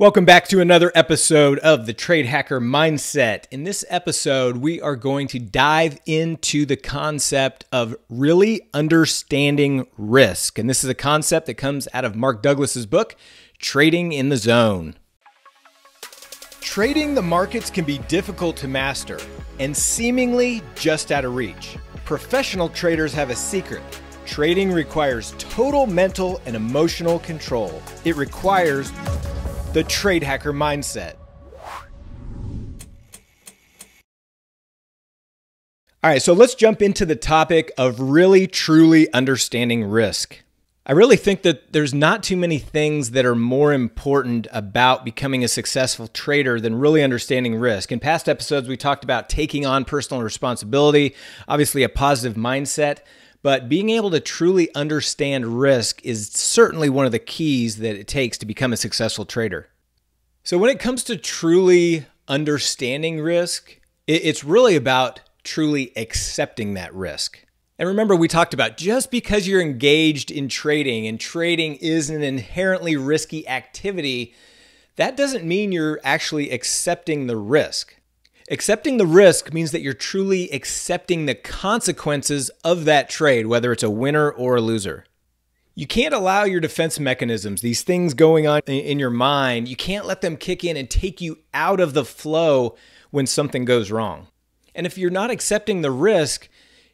Welcome back to another episode of the Trade Hacker Mindset. In this episode, we are going to dive into the concept of really understanding risk. And this is a concept that comes out of Mark Douglas's book, Trading in the Zone. Trading the markets can be difficult to master and seemingly just out of reach. Professional traders have a secret. Trading requires total mental and emotional control. It requires the trade hacker mindset. All right, so let's jump into the topic of really truly understanding risk. I really think that there's not too many things that are more important about becoming a successful trader than really understanding risk. In past episodes, we talked about taking on personal responsibility, obviously, a positive mindset. But being able to truly understand risk is certainly one of the keys that it takes to become a successful trader. So, when it comes to truly understanding risk, it's really about truly accepting that risk. And remember, we talked about just because you're engaged in trading and trading is an inherently risky activity, that doesn't mean you're actually accepting the risk. Accepting the risk means that you're truly accepting the consequences of that trade, whether it's a winner or a loser. You can't allow your defense mechanisms, these things going on in your mind, you can't let them kick in and take you out of the flow when something goes wrong. And if you're not accepting the risk,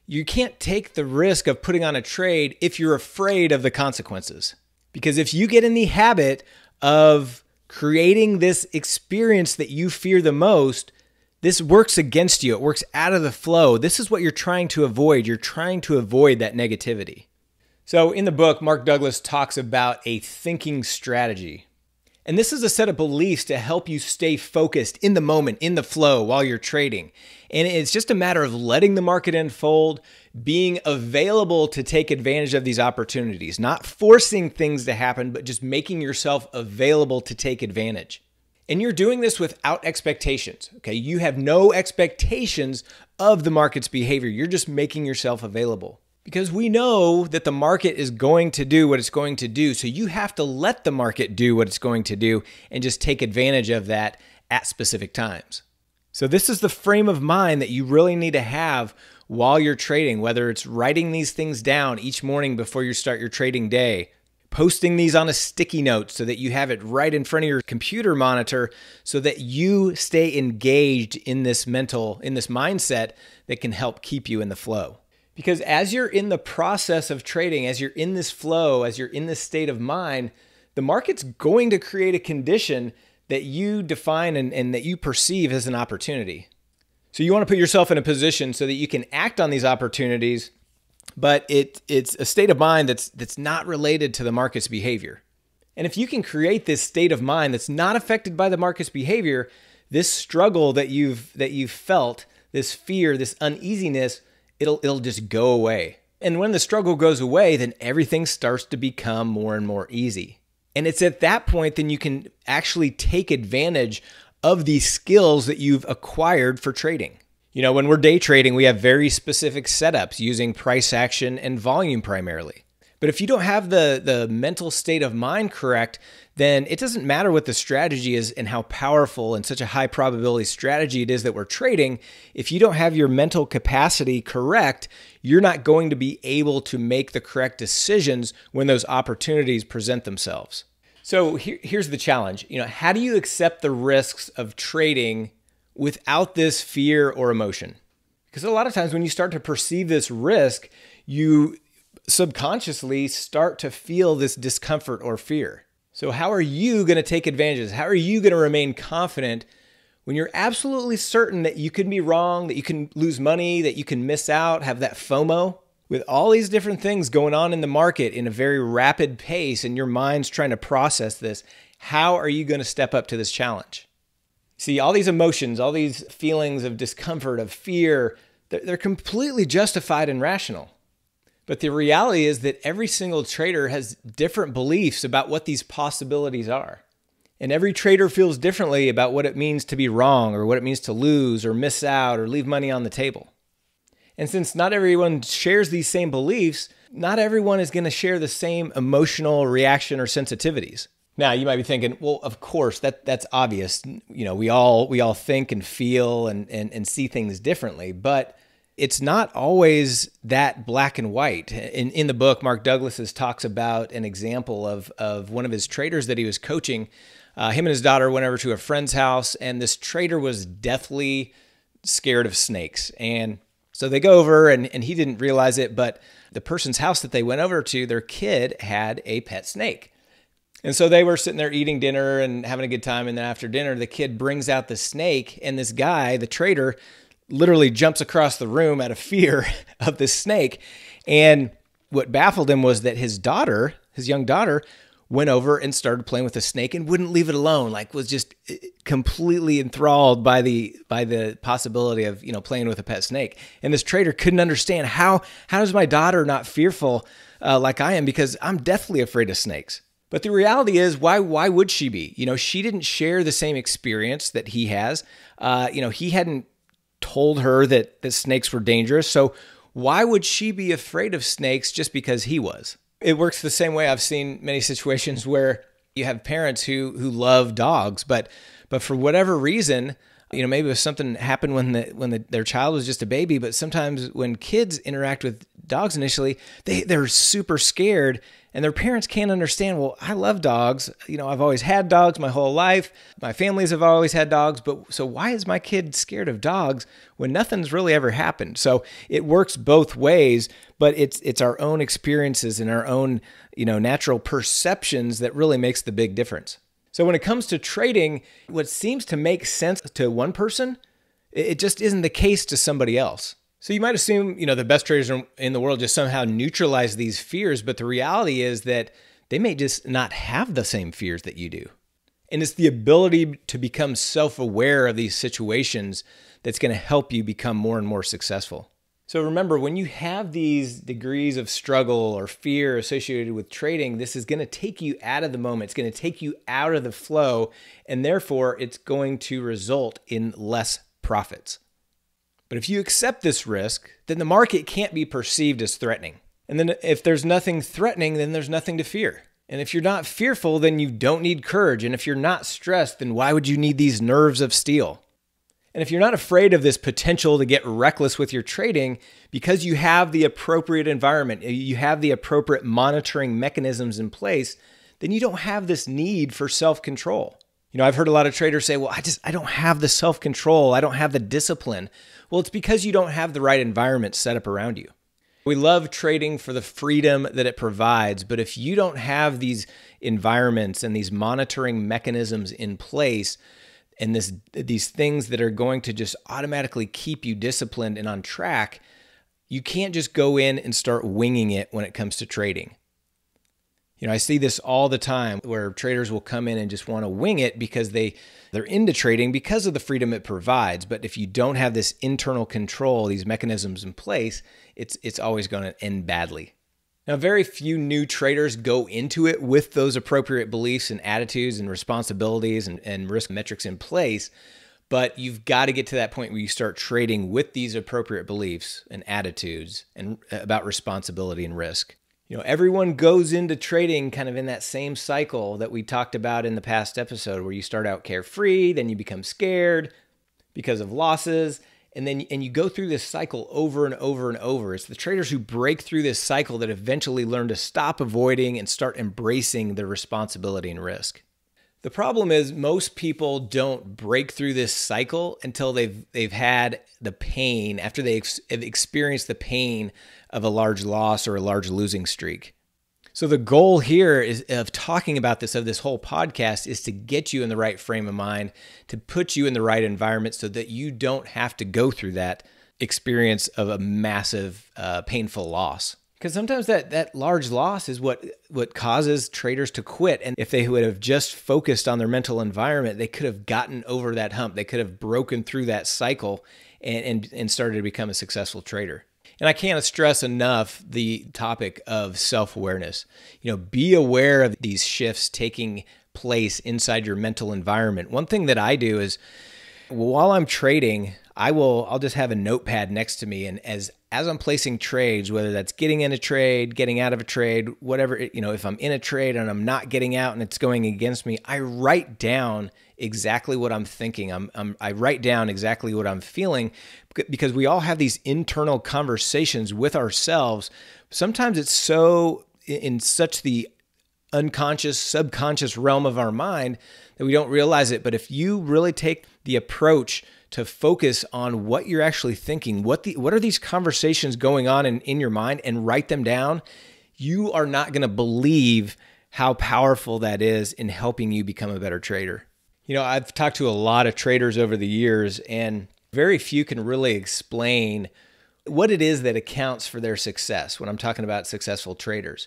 you can't take the risk of putting on a trade if you're afraid of the consequences. Because if you get in the habit of creating this experience that you fear the most, this works against you. It works out of the flow. This is what you're trying to avoid. You're trying to avoid that negativity. So, in the book, Mark Douglas talks about a thinking strategy. And this is a set of beliefs to help you stay focused in the moment, in the flow while you're trading. And it's just a matter of letting the market unfold, being available to take advantage of these opportunities, not forcing things to happen, but just making yourself available to take advantage. And you're doing this without expectations. Okay. You have no expectations of the market's behavior. You're just making yourself available because we know that the market is going to do what it's going to do. So you have to let the market do what it's going to do and just take advantage of that at specific times. So, this is the frame of mind that you really need to have while you're trading, whether it's writing these things down each morning before you start your trading day, posting these on a sticky note so that you have it right in front of your computer monitor so that you stay engaged in this mental, in this mindset that can help keep you in the flow. Because as you're in the process of trading, as you're in this flow, as you're in this state of mind, the market's going to create a condition that you define and, and that you perceive as an opportunity. So you want to put yourself in a position so that you can act on these opportunities but it it's a state of mind that's that's not related to the market's behavior. And if you can create this state of mind that's not affected by the market's behavior, this struggle that you've that you've felt, this fear, this uneasiness, it'll it'll just go away. And when the struggle goes away, then everything starts to become more and more easy. And it's at that point then you can actually take advantage of these skills that you've acquired for trading. You know, when we're day trading, we have very specific setups using price action and volume primarily. But if you don't have the the mental state of mind correct, then it doesn't matter what the strategy is and how powerful and such a high probability strategy it is that we're trading. If you don't have your mental capacity correct, you're not going to be able to make the correct decisions when those opportunities present themselves. So here, here's the challenge. You know, how do you accept the risks of trading without this fear or emotion. Because a lot of times when you start to perceive this risk, you subconsciously start to feel this discomfort or fear. So, how are you going to take advantages? How are you going to remain confident when you're absolutely certain that you can be wrong, that you can lose money, that you can miss out, have that FOMO? With all these different things going on in the market in a very rapid pace, and your mind's trying to process this, how are you going to step up to this challenge? See, all these emotions, all these feelings of discomfort, of fear, they're completely justified and rational. But the reality is that every single trader has different beliefs about what these possibilities are. And every trader feels differently about what it means to be wrong or what it means to lose or miss out or leave money on the table. And since not everyone shares these same beliefs, not everyone is going to share the same emotional reaction or sensitivities. Now you might be thinking, well, of course that that's obvious. You know, we all we all think and feel and and, and see things differently, but it's not always that black and white. In in the book, Mark Douglas talks about an example of of one of his traders that he was coaching. Uh, him and his daughter went over to a friend's house, and this trader was deathly scared of snakes. And so they go over, and, and he didn't realize it, but the person's house that they went over to, their kid had a pet snake. And so they were sitting there eating dinner and having a good time. And then after dinner, the kid brings out the snake, and this guy, the trader, literally jumps across the room out of fear of this snake. And what baffled him was that his daughter, his young daughter, went over and started playing with the snake and wouldn't leave it alone like was just eh, completely enthralled by the by the possibility of you know playing with a pet snake and this trader couldn't understand how how is my daughter not fearful uh, like i am because i'm deathly afraid of snakes but the reality is, why why would she be? You know, she didn't share the same experience that he has. Uh, you know, he hadn't told her that that snakes were dangerous. So why would she be afraid of snakes just because he was? It works the same way. I've seen many situations where you have parents who who love dogs, but but for whatever reason, you know, maybe was something happened when the when the, their child was just a baby. But sometimes when kids interact with dogs initially, they they're super scared and their parents can't understand well i love dogs. You know i've always had dogs my whole life. My families have always had dogs but so why is my kid scared of dogs when nothing's really ever happened? So it works both ways but it's it's our own experiences and our own you know natural perceptions that really makes the big difference. So when it comes to trading what seems to make sense to one person it just isn't the case to somebody else so you might assume, you know, the best traders in the world just somehow neutralize these fears, but the reality is that they may just not have the same fears that you do. And it's the ability to become self-aware of these situations that's going to help you become more and more successful. So remember, when you have these degrees of struggle or fear associated with trading, this is going to take you out of the moment. It's going to take you out of the flow, and therefore it's going to result in less profits. But if you accept this risk, then the market can't be perceived as threatening. And then if there's nothing threatening, then there's nothing to fear. And if you're not fearful, then you don't need courage. And if you're not stressed, then why would you need these nerves of steel? And if you're not afraid of this potential to get reckless with your trading because you have the appropriate environment, you have the appropriate monitoring mechanisms in place, then you don't have this need for self control. You know, I've heard a lot of traders say, well, I just, I don't have the self control. I don't have the discipline. Well, it's because you don't have the right environment set up around you. We love trading for the freedom that it provides, but if you don't have these environments and these monitoring mechanisms in place, and this these things that are going to just automatically keep you disciplined and on track, you can't just go in and start winging it when it comes to trading. You know, I see this all the time where traders will come in and just want to wing it because they they're into trading because of the freedom it provides. But if you don't have this internal control, these mechanisms in place, it's it's always going to end badly. Now, very few new traders go into it with those appropriate beliefs and attitudes and responsibilities and, and risk metrics in place. But you've got to get to that point where you start trading with these appropriate beliefs and attitudes and uh, about responsibility and risk you know, everyone goes into trading kind of in that same cycle that we talked about in the past episode where you start out carefree, then you become scared because of losses, and then and you go through this cycle over and over and over. It's the traders who break through this cycle that eventually learn to stop avoiding and start embracing the responsibility and risk. The problem is most people don't break through this cycle until they've they've had the pain after they've experienced the pain of a large loss or a large losing streak. So the goal here is of talking about this of this whole podcast is to get you in the right frame of mind, to put you in the right environment so that you don't have to go through that experience of a massive uh, painful loss because sometimes that that large loss is what what causes traders to quit and if they would have just focused on their mental environment they could have gotten over that hump they could have broken through that cycle and and, and started to become a successful trader and I can't stress enough the topic of self-awareness. You know, be aware of these shifts taking place inside your mental environment. One thing that I do is while I'm trading, I will I'll just have a notepad next to me and as as I'm placing trades, whether that's getting in a trade, getting out of a trade, whatever, you know, if I'm in a trade and I'm not getting out and it's going against me, I write down exactly what I'm thinking. I'm, I'm, i write down exactly what I'm feeling because we all have these internal conversations with ourselves. Sometimes it's so in such the unconscious, subconscious realm of our mind that we don't realize it. But if you really take the approach to focus on what you're actually thinking, what the what are these conversations going on in, in your mind and write them down, you are not going to believe how powerful that is in helping you become a better trader. You know, I've talked to a lot of traders over the years and very few can really explain what it is that accounts for their success when I'm talking about successful traders.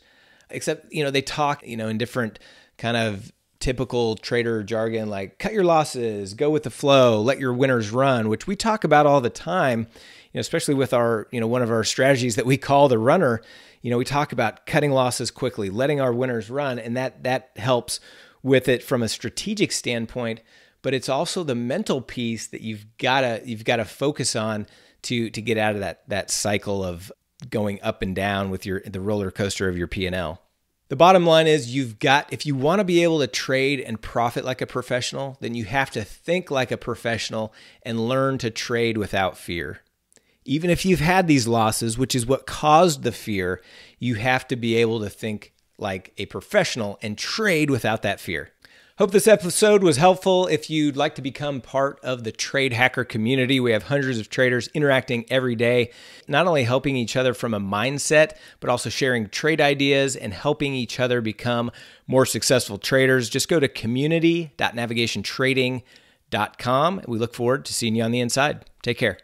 Except, you know, they talk, you know, in different kind of typical trader jargon like cut your losses, go with the flow, let your winners run, which we talk about all the time, you know, especially with our, you know, one of our strategies that we call the runner, you know, we talk about cutting losses quickly, letting our winners run and that that helps with it from a strategic standpoint, but it's also the mental piece that you've got to you've got to focus on to to get out of that that cycle of going up and down with your the roller coaster of your P&L. The bottom line is you've got, if you want to be able to trade and profit like a professional, then you have to think like a professional and learn to trade without fear. Even if you've had these losses, which is what caused the fear, you have to be able to think like a professional and trade without that fear. Hope this episode was helpful. If you'd like to become part of the Trade Hacker community, we have hundreds of traders interacting every day, not only helping each other from a mindset, but also sharing trade ideas and helping each other become more successful traders. Just go to community.navigationtrading.com. We look forward to seeing you on the inside. Take care.